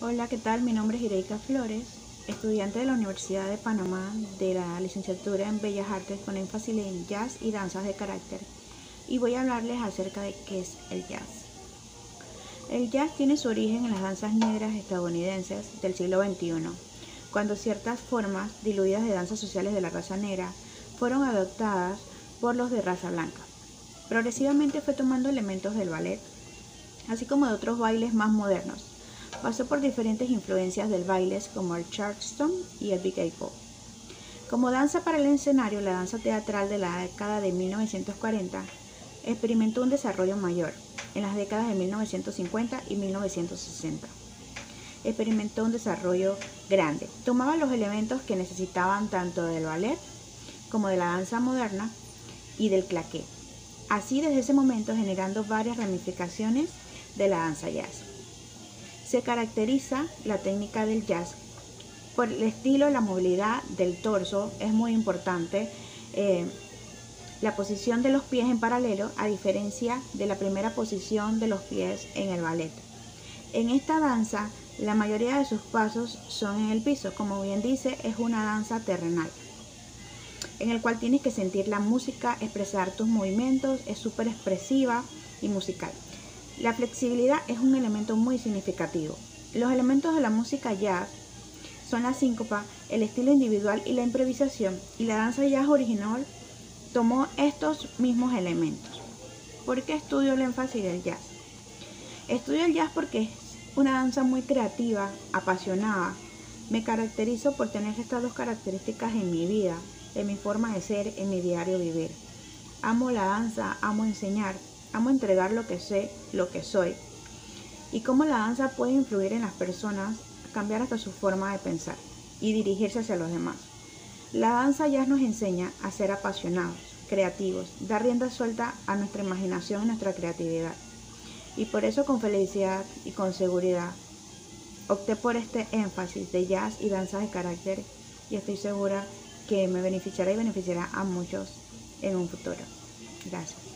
Hola, ¿qué tal? Mi nombre es Ireika Flores, estudiante de la Universidad de Panamá de la licenciatura en Bellas Artes con énfasis en jazz y danzas de carácter y voy a hablarles acerca de qué es el jazz. El jazz tiene su origen en las danzas negras estadounidenses del siglo XXI, cuando ciertas formas diluidas de danzas sociales de la raza negra fueron adoptadas por los de raza blanca. Progresivamente fue tomando elementos del ballet, así como de otros bailes más modernos, Pasó por diferentes influencias del baile como el charleston y el big apple. Como danza para el escenario, la danza teatral de la década de 1940 experimentó un desarrollo mayor en las décadas de 1950 y 1960. Experimentó un desarrollo grande. Tomaba los elementos que necesitaban tanto del ballet como de la danza moderna y del claqué. Así desde ese momento generando varias ramificaciones de la danza jazz. Se caracteriza la técnica del jazz por el estilo, la movilidad del torso, es muy importante. Eh, la posición de los pies en paralelo, a diferencia de la primera posición de los pies en el ballet. En esta danza, la mayoría de sus pasos son en el piso, como bien dice, es una danza terrenal, en el cual tienes que sentir la música, expresar tus movimientos, es súper expresiva y musical. La flexibilidad es un elemento muy significativo. Los elementos de la música jazz son la síncopa, el estilo individual y la improvisación, y la danza jazz original tomó estos mismos elementos. ¿Por qué estudio el énfasis del jazz? Estudio el jazz porque es una danza muy creativa, apasionada. Me caracterizo por tener estas dos características en mi vida, en mi forma de ser, en mi diario vivir. Amo la danza, amo enseñar, Entregar lo que sé, lo que soy. Y cómo la danza puede influir en las personas, cambiar hasta su forma de pensar y dirigirse hacia los demás. La danza ya nos enseña a ser apasionados, creativos, dar rienda suelta a nuestra imaginación y nuestra creatividad. Y por eso con felicidad y con seguridad opté por este énfasis de jazz y danza de carácter y estoy segura que me beneficiará y beneficiará a muchos en un futuro. Gracias.